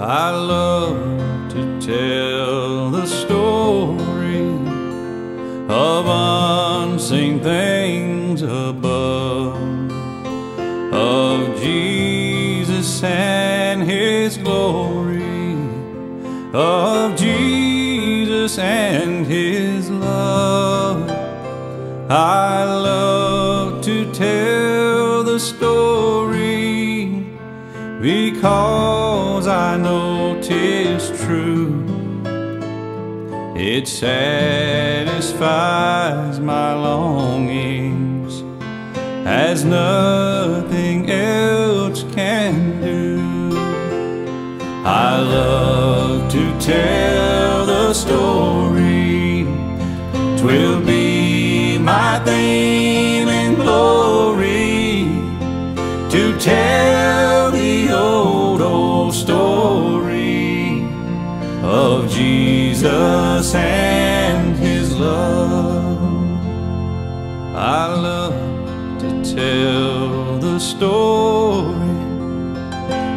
I love to tell the story of unseen things above, of Jesus and His glory, of Jesus and His love. I love to tell the story because I know 'tis true. It satisfies my longings as nothing else can do. I love to tell the story. Twill be my theme and glory to tell Jesus and His love. I love to tell the story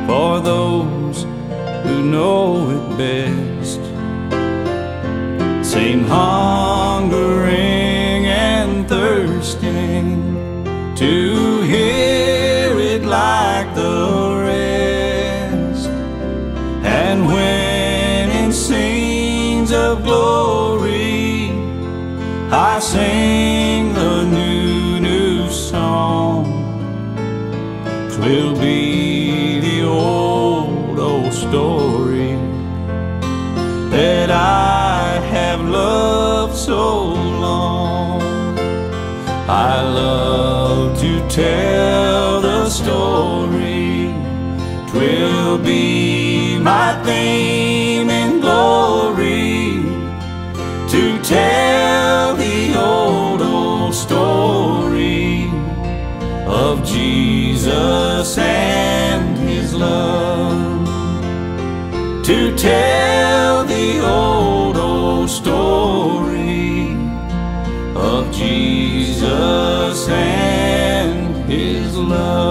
for those who know it best. Seem hungering and thirsting to hear of glory I sing the new, new song, 'twill be the old, old story that I have loved so long. I love to tell the story. Twill be my theme and to tell the old, old story of Jesus and His love. To tell the old, old story of Jesus and His love.